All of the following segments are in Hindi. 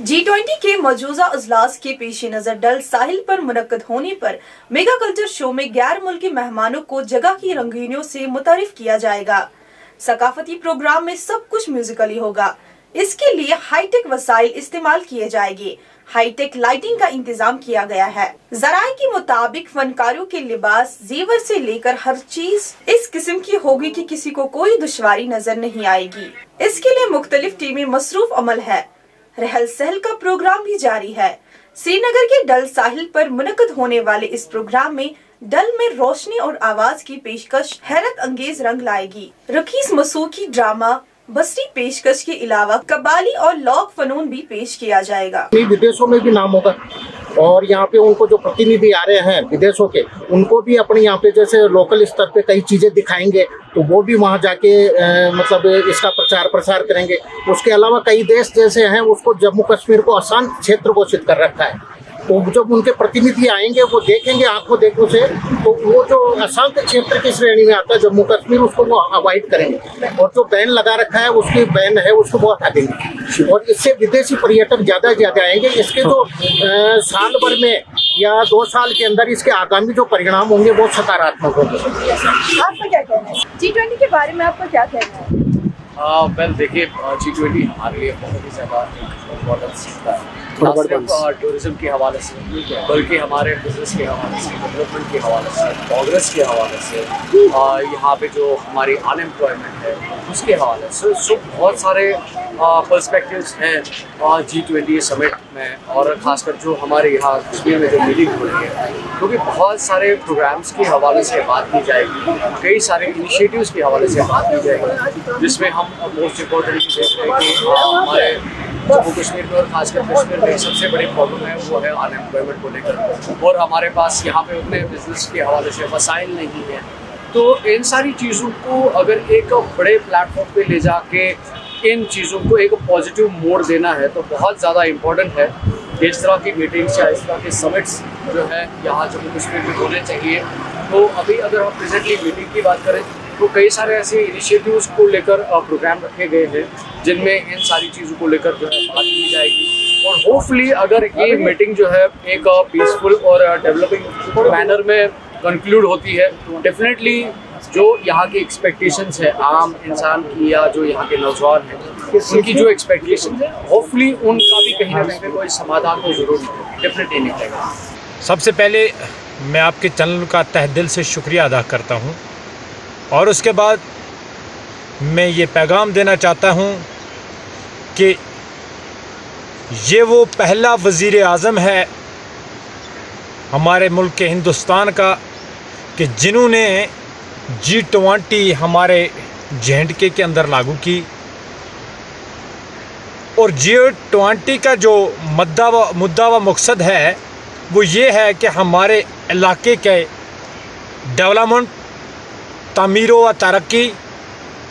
जी ट्वेंटी के मौजूदा अजलास के पेश नज़र डल साहिल पर मुनद होने पर मेगा कल्चर शो में गैर मुल्की मेहमानों को जगह की रंगीनियों से मुतारफ किया जाएगा। सकाफती प्रोग्राम में सब कुछ म्यूजिकली होगा। इसके लिए हाईटेक वसाइल इस्तेमाल किए जाएँगे। हाईटेक लाइटिंग का इंतज़ाम किया गया है। जराये के मुताबिक फनकारों के लिबास जेवर से लेकर हर चीज़ इस किस्म की होगी कि किसी को कोई दुश्वारी नज़र नहीं आएगी। इसके लिए मुख्तलिफ़ टीमें मसरूफ अमल है। रहल सहल का प्रोग्राम भी जारी है। श्रीनगर के डल साहिल पर मुनद होने वाले इस प्रोग्राम में डल में रोशनी और आवाज़ की पेशकश हैरत अंगेज रंग लाएगी। रखीस मसूखी ड्रामा बसरी पेशकश के अलावा कबाली और लॉक फनून भी पेश किया जाएगा। विदेशों में भी नाम होगा। और यहाँ पे उनको जो प्रतिनिधि आ रहे हैं विदेशों के उनको भी अपने यहाँ पे जैसे लोकल स्तर पे कई चीज़ें दिखाएँगे तो वो भी वहाँ जाके आ, मतलब इसका प्रचार प्रसार करेंगे। उसके अलावा कई देश जैसे हैं उसको जम्मू कश्मीर को अशांत क्षेत्र घोषित कर रखा है। तो जब उनके प्रतिनिधि आएँगे वो देखेंगे आँखों देखों से तो वो जो अशांत क्षेत्र की श्रेणी में आता है जम्मू कश्मीर उसको वो अवॉइड करेंगे। और जो बैन लगा रखा है उसकी बैन है उसको वो हटा देंगे। और इससे विदेशी पर्यटक ज़्यादा से ज़्यादा आएँगे। इसके जो साल भर में या दो साल के अंदर इसके आगामी जो परिणाम होंगे वो सकारात्मक होंगे। आपका क्या कहना है? जी ट्वेंटी के बारे में आपका क्या कहना है? वेल देखिए जी ट्वेंटी हमारे लिए बहुत ही ज़्यादा इम्पोर्टेंस है। टूरिज़्म के हवाले से, बल्कि हमारे बिज़नेस के हवाले से डेवलपमेंट के हवाले से प्रोग्रेस के हवाले से यहाँ पे जो हमारी अनएम्प्लॉयमेंट है, उसके हवाले से। सो बहुत सारे पर्सपेक्टिव्स हैं जी ट्वेंटी समिट में, और ख़ासकर जो हमारे यहाँ कश्मीर में जो मीटिंग हो रही है, क्योंकि तो बहुत सारे प्रोग्राम्स के हवाले से बात की जाएगी, कई सारे इनिशिएटिव्स के हवाले से बात की जाएगी, जिसमें हम मोस्ट इम्पोर्टेंटली देख रहे हैं कि हमारे जम्मू कश्मीर में और खासकर कश्मीर में सबसे बड़ी प्रॉब्लम है, वो है अनएम्प्लॉयमेंट को लेकर। और हमारे पास यहाँ पे उतने बिज़नेस के हवाले से वसाइल नहीं है। तो इन सारी चीज़ों को अगर एक बड़े प्लेटफॉर्म पे ले जाके इन चीज़ों को एक पॉजिटिव मोड़ देना है तो बहुत ज़्यादा इम्पोर्टेंट है। इस तरह की मीटिंग्स या इस तरह के समिट्स जो है, यहाँ जम्मू कश्मीर में होने चाहिए। तो अभी अगर हम प्रेजेंटली मीटिंग की बात करें तो कई सारे ऐसे इनिशिएटिव्स को लेकर प्रोग्राम रखे गए हैं, जिनमें इन सारी चीज़ों को लेकर जो है बात की जाएगी। और होपफुली अगर ये मीटिंग जो है एक पीसफुल और डेवलपिंग मैनर में कंक्लूड होती है डेफिनेटली जो यहाँ की एक्सपेक्टेशंस है आम इंसान की या जो यहाँ के नौजवान हैं उनकी जो एक्सपेक्टेशन है होपफुली उनका भी कहीं ना कहीं कोई समाधान तो ज़रूर डेफिनेटली निकलेगा। सबसे पहले मैं आपके चैनल का तह दिल से शुक्रिया अदा करता हूँ। और उसके बाद मैं ये पैगाम देना चाहता हूँ कि ये वो पहला वज़ी अज़म है हमारे मुल्क के हिंदुस्तान का कि जिन्होंने जी ट्वेंटी हमारे जे के अंदर लागू की और जी ट्वेंटी का जो मुद्दा व मुद्दा व मकसद है, वो ये है कि हमारे इलाके के डेवलपमेंट, तमीर व तरक्की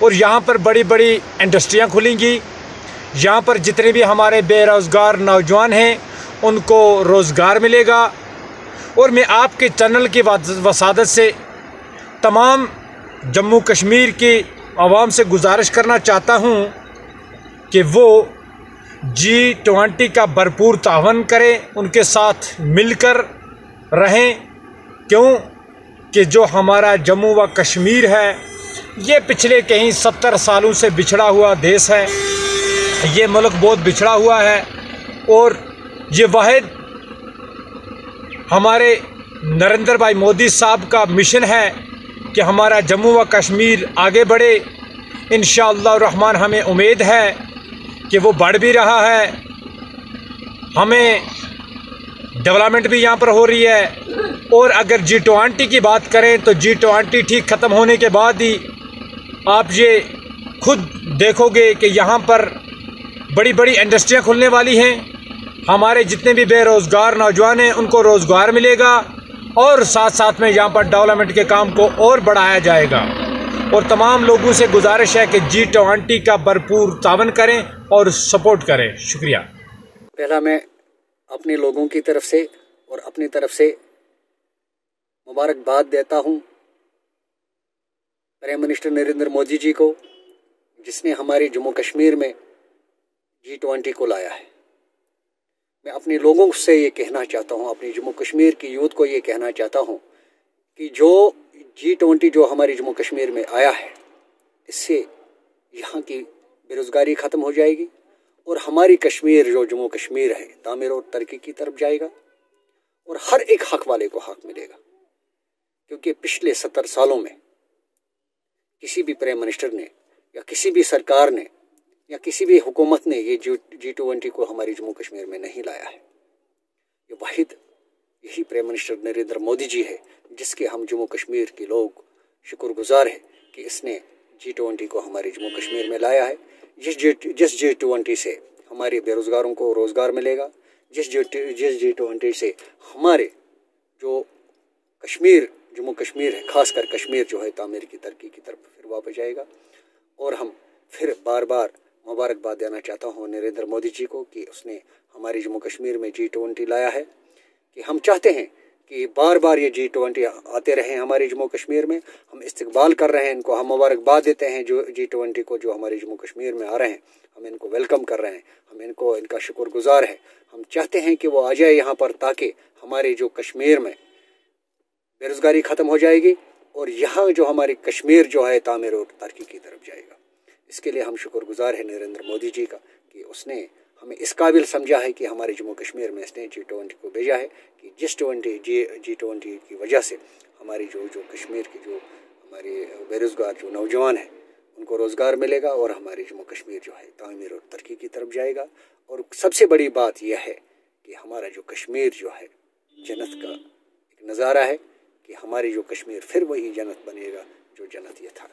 और यहाँ पर बड़ी बड़ी इंडस्ट्रियाँ खुलेंगी। यहाँ पर जितने भी हमारे बेरोज़गार नौजवान हैं, उनको रोज़गार मिलेगा। और मैं आपके चैनल की वसादत से तमाम जम्मू कश्मीर की आवाम से गुजारिश करना चाहता हूँ कि वो जी ट्वेंटी का भरपूर तावन करें, उनके साथ मिलकर रहें। क्यों? कि जो हमारा जम्मू व कश्मीर है, ये पिछले कहीं सत्तर सालों से बिछड़ा हुआ देश है। ये मुल्क बहुत बिछड़ा हुआ है और ये वाद हमारे नरेंद्र भाई मोदी साहब का मिशन है कि हमारा जम्मू व कश्मीर आगे बढ़े। इन रहमान, हमें उम्मीद है कि वो बढ़ भी रहा है। हमें डेवलपमेंट भी यहाँ पर हो रही है। और अगर जी ट्वेंटी की बात करें तो जी ट्वेंटी ठीक ख़त्म होने के बाद ही आप ये खुद देखोगे कि यहाँ पर बड़ी बड़ी इंडस्ट्रियाँ खुलने वाली हैं। हमारे जितने भी बेरोज़गार नौजवान हैं, उनको रोज़गार मिलेगा और साथ साथ में यहाँ पर डेवलपमेंट के काम को और बढ़ाया जाएगा। और तमाम लोगों से गुजारिश है कि जी ट्वेंटी का भरपूर तावन करें और सपोर्ट करें। शुक्रिया। पहला मैं अपने लोगों की तरफ़ से और अपनी तरफ़ से मुबारकबाद देता हूँ प्राइम मिनिस्टर नरेंद्र मोदी जी को, जिसने हमारे जम्मू कश्मीर में जी ट्वेंटी को लाया है। मैं अपने लोगों से ये कहना चाहता हूँ, अपनी जम्मू कश्मीर की यूथ को ये कहना चाहता हूँ कि जो जी ट्वेंटी जो हमारी जम्मू कश्मीर में आया है, इससे यहाँ की बेरोज़गारी ख़त्म हो जाएगी और हमारी कश्मीर जो जम्मू कश्मीर है तामीर और तरक्की की तरफ़ जाएगा और हर एक हक वाले को हक मिलेगा। क्योंकि पिछले सत्तर सालों में किसी भी प्राइम मिनिस्टर ने या किसी भी सरकार ने या किसी भी हुकूमत ने ये जी ट्वेंटी को हमारी जम्मू कश्मीर में नहीं लाया है। ये वाहिद, यही प्राइम मिनिस्टर नरेंद्र मोदी जी है, जिसके हम जम्मू कश्मीर के लोग शुक्रगुजार हैं कि इसने जी ट्वेंटी को हमारे जम्मू कश्मीर में लाया है। जिस जी जिस जी ट्वेंटी से हमारे बेरोज़गारों को रोज़गार मिलेगा, जिस जी जिस जी ट्वेंटी से हमारे जो कश्मीर, जम्मू कश्मीर है, खासकर कश्मीर जो है तामीर की तरक्की की तरफ़ फिर वापस जाएगा, और हम फिर बार बार मुबारकबाद देना चाहता हूँ नरेंद्र मोदी जी को कि उसने हमारी जम्मू कश्मीर में जी ट्वेंटी लाया है, कि हम चाहते हैं कि बार बार ये जी ट्वेंटी आते रहे हमारे जम्मू कश्मीर में। हम इस्तकबाल कर रहे हैं, इनको हम मुबारकबाद देते हैं जो जी ट्वेंटी को, जो हमारे जम्मू कश्मीर में आ रहे हैं। हम इनको वेलकम कर रहे हैं, हम इनको, इनका शुक्रगुजार है। हम चाहते हैं कि वो आ जाए यहाँ पर ताकि हमारे जो कश्मीर में बेरोज़गारी ख़त्म हो जाएगी और यहाँ जो हमारी कश्मीर जो है तामीर और तरक्की की तरफ़ जाएगा। इसके लिए हम शुक्रगुजार हैं नरेंद्र मोदी जी का कि उसने हमें इस काबिल समझा है कि हमारे जम्मू कश्मीर में इसने जी ट्वेंटी को भेजा है कि जिस ट्वेंटी जी जी ट्वेंटी की वजह से हमारी जो जो कश्मीर की जो हमारे बेरोज़गार जो नौजवान हैं, उनको रोज़गार मिलेगा और हमारे जम्मू कश्मीर जो है तामीर और तरक्की की तरफ़ जाएगा। और सबसे बड़ी बात यह है कि हमारा जो कश्मीर जो है, जन्नत का एक नज़ारा है कि हमारी जो कश्मीर फिर वही जन्नत बनेगा जो जन्नत ये था।